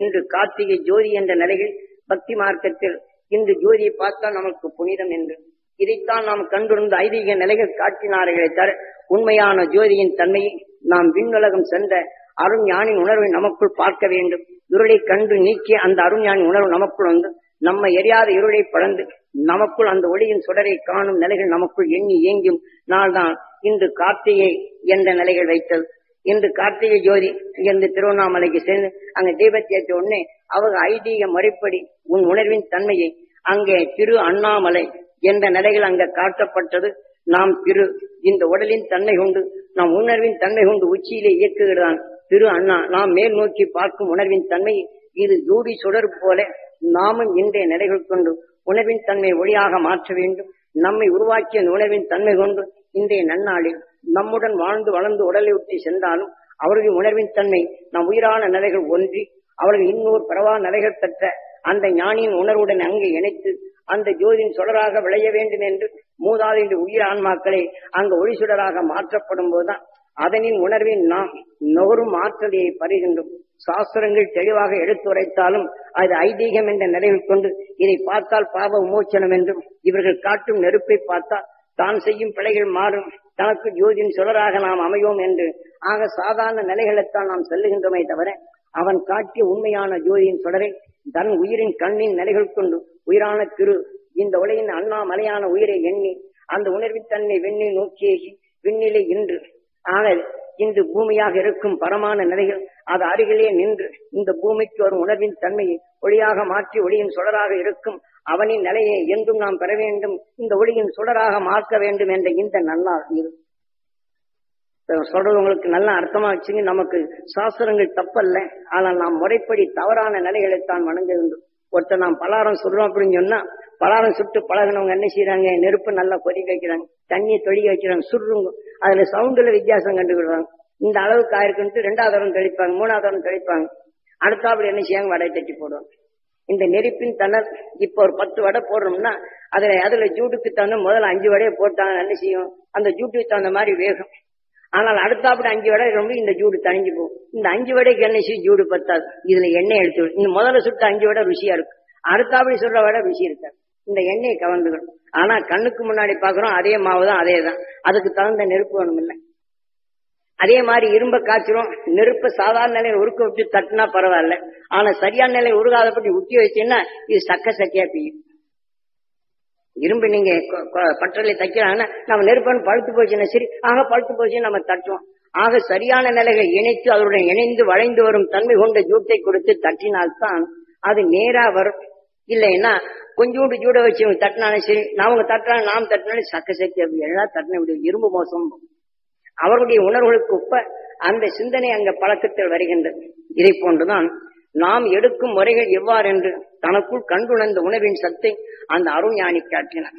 இன்று கார்த்திகை ஜோதி என்ற நிலையில் பக்தி மார்க்கத்தில் இன்று ஜோதியை பார்த்தால் நமக்கு புனிதம் என்று. இதைத்தான் நாம் கண்டிருந்த ஐதீக நிலைகள் காட்டினார்களே தர உண்மையான ஜோதியின் தன்மையை நாம் விண்ணுலகம் சென்ற அருஞானின் உணர்வை நமக்குள் பார்க்க வேண்டும். இருளை கண்டு நீக்கி அந்த அருஞானின் உணர்வு நமக்குள் வந்து நம்ம எரியாத இருளை படந்து நமக்குள் அந்த ஒளியின் சுடரை காணும் நிலைகள் நமக்குள் எண்ணி இயங்கும் நாள்தான் இன்று கார்த்திகை என்ற நிலைகள் வைத்தது இன்று கார்த்திகை ஜோதி இங்கிருந்து திருவண்ணாமலைக்கு சேர்ந்து அங்க தீபத்தை ஏற்ற உடனே அவங்க ஐதீக முறைப்படி உன் உணர்வின் தன்மையை அங்கே திரு அண்ணாமலை என்ற நிலையில் அங்க காட்டப்பட்டது. நாம் திரு இந்த உடலின் தன்மை கொண்டு நாம் உணர்வின் தன்மை கொண்டு உச்சியிலே இயக்குகிறான் திரு அண்ணா. நாம் மேல் நோக்கி பார்க்கும் உணர்வின் தன்மை இது ஜூடி சுடர் போல நாமும் இன்றைய நிலைகள் கொண்டு உணர்வின் தன்மை ஒளியாக மாற்ற வேண்டும். நம்மை உருவாக்கிய உணர்வின் தன்மை கொண்டு இன்றைய நன்னாளில் நம்முடன் வாழ்ந்து வளர்ந்து உடலை ஒட்டி சென்றாலும் அவர்களின் உணர்வின் தன்மை நம் உயிரான நிலைகள் ஒன்றி அவர்கள் இன்னொரு பரவா நிலைகள் பெற்ற அந்த ஞானியின் உணர்வுடன் அங்கே இணைத்து அந்த ஜோதியின் சுடராக விளைய வேண்டும் என்று மூதாதைய உயிர் ஆன்மாக்களை அங்கு ஒளி சுடராக மாற்றப்படும் போதுதான் அதனின் உணர்வின் நாம் நுகரும் ஆற்றலையை பருகின்றோம். சாஸ்திரங்கள் தெளிவாக எடுத்துரைத்தாலும் அது ஐதீகம் என்ற நிலையில் கொண்டு இதை பார்த்தால் பாவ விமோச்சனம் என்றும் இவர்கள் காட்டும் நெருப்பை பார்த்தால் தான் செய்யும் பிழைகள் மாறும். தனக்கு ஜோதியின் சுடராக நாம் அமையோம் என்று ஆக சாதாரண நிலைகளைத்தான் நாம் செல்லுகின்றோமே தவிர அவன் காட்டிய உண்மையான ஜோதியின் சுடரை தன் உயிரின் கண்ணின் நிலைகள் கொண்டு உயிரான திரு இந்த உலகின் அண்ணாமலையான உயிரை எண்ணி அந்த உணர்வின் தன்னை வெண்ணில் நோக்கியேகி விண்ணிலை இன்று ஆக இன்று பூமியாக இருக்கும் பரமான நிலைகள் அது அருகிலே நின்று இந்த பூமிக்கு வரும் உணர்வின் தன்மையை ஒளியாக மாற்றி ஒளியின் சுடராக இருக்கும் அவனின் நிலையை என்றும் நாம் பெற வேண்டும். இந்த ஒளியின் சுடராக மாற்ற வேண்டும் என்ற இந்த நன்னாள் இது. சொல்றது உங்களுக்கு நல்லா அர்த்தமா வச்சுங்க நமக்கு சாஸ்திரங்கள் தப்பல்ல. ஆனால் நாம் முறைப்படி தவறான நிலைகளைத்தான் வேண்டும். ஒருத்தர் நாம் பலாரம் சுடுறோம் அப்படின்னு சொன்னா பலாரம் சுட்டு பழகினவங்க என்ன செய்யறாங்க நெருப்பு நல்லா கொதிக்க வைக்கிறாங்க தண்ணியை தொழிக வைக்கிறாங்க சுடுறவங்க. அதுல சவுண்டுல வித்தியாசம் கண்டுக்கிடுறாங்க இந்த அளவுக்கு ஆயிருக்குன்ட்டு ரெண்டாவது தரம் தெளிப்பாங்க மூணாவது தரம் தெளிப்பாங்க. அடுத்தாப்புல என்ன செய்யாங்க வடை தட்டி போடுவாங்க. இந்த நெருப்பின் தணல் இப்ப ஒரு பத்து வடை போடுறோம்னா அதுல அதுல ஜூட்டுக்கு தகுந்த முதல்ல அஞ்சு வடையை போட்டாங்க என்ன செய்யும்? அந்த ஜூட்டுக்கு தகுந்த மாதிரி வேகம். ஆனால் அடுத்தாப்படி அஞ்சு வடை ரொம்ப இந்த ஜூடு தணிஞ்சு போகும். இந்த அஞ்சு வடைக்கு என்ன செய்யும்? ஜூடு பத்தாது. இதுல எண்ணெய் எடுத்து இந்த முதல்ல சுட்ட அஞ்சு வடை ருசியா இருக்கும். அடுத்தாப்படி சொல்ற வடை ருசி இருக்காது. இந்த எண்ணெயை கவர்ந்துக்கணும். ஆனா கண்ணுக்கு முன்னாடி பாக்குறோம் அதே மாவு தான் அதே தான் அதுக்கு தகுந்த நெருப்பு வேணும் இல்லை அதே மாதிரி இரும்ப காய்ச்சிரும். நெருப்பு சாதாரண நிலையில உருக்க விட்டு தட்டினா பரவாயில்ல. ஆனா சரியான நிலையில் உருகாதபடி உத்தி வச்சீங்கன்னா இது சக்க சக்கையா பெய்யும். இரும்பு நீங்க பற்றலை தைக்கிறாங்கன்னா நம்ம நெருப்பன்னு பழுத்து போச்சுன்னா சரி ஆக பழுத்து போச்சுன்னு நம்ம தட்டுவோம். ஆக சரியான நிலைகள் இணைத்து அதனுடன் இணைந்து வளைந்து வரும் தன்மை கொண்ட ஜூட்டை கொடுத்து தட்டினால்தான் அது நேரா வரும். இல்லைன்னா கொஞ்சோண்டு ஜூட வச்சு தட்டினாலும் சரி நான் அவங்க தட்டினாலும் நாம் தட்டினாலும் சக்க சக்தி அப்படி எல்லாம் தட்டின விட இரும்பு மோசம். அவருடைய உணர்வுகளுக்கு ஒப்ப அந்த சிந்தனை அங்க பழக்கத்தில் வருகின்றது இதை போன்றுதான் நாம் எடுக்கும் முறைகள் எவ்வாறு என்று தனக்குள் கண்டுணர்ந்த உணவின் சத்தை அந்த அருஞானி காட்டினார்.